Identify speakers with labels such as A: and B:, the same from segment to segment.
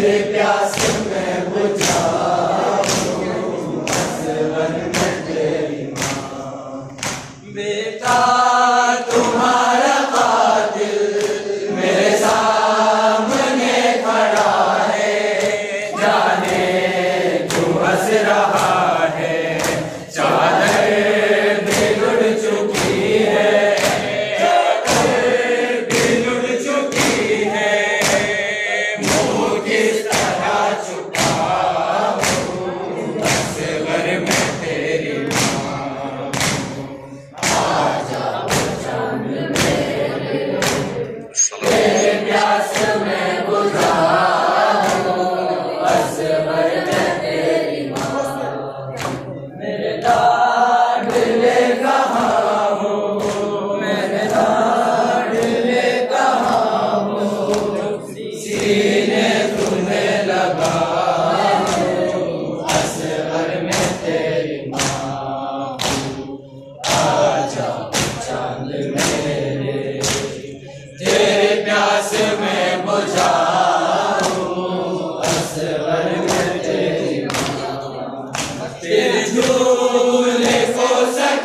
A: प्यास में बुझा बेटा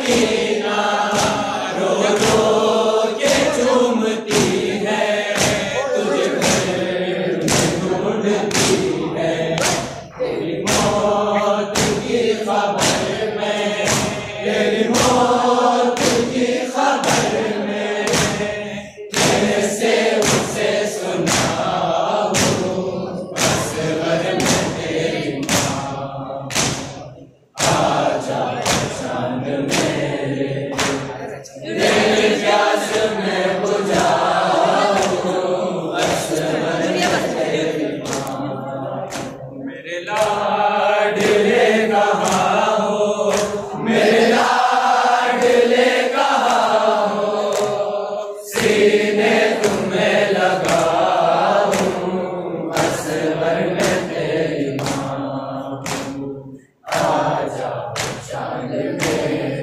A: Yeah. Shanti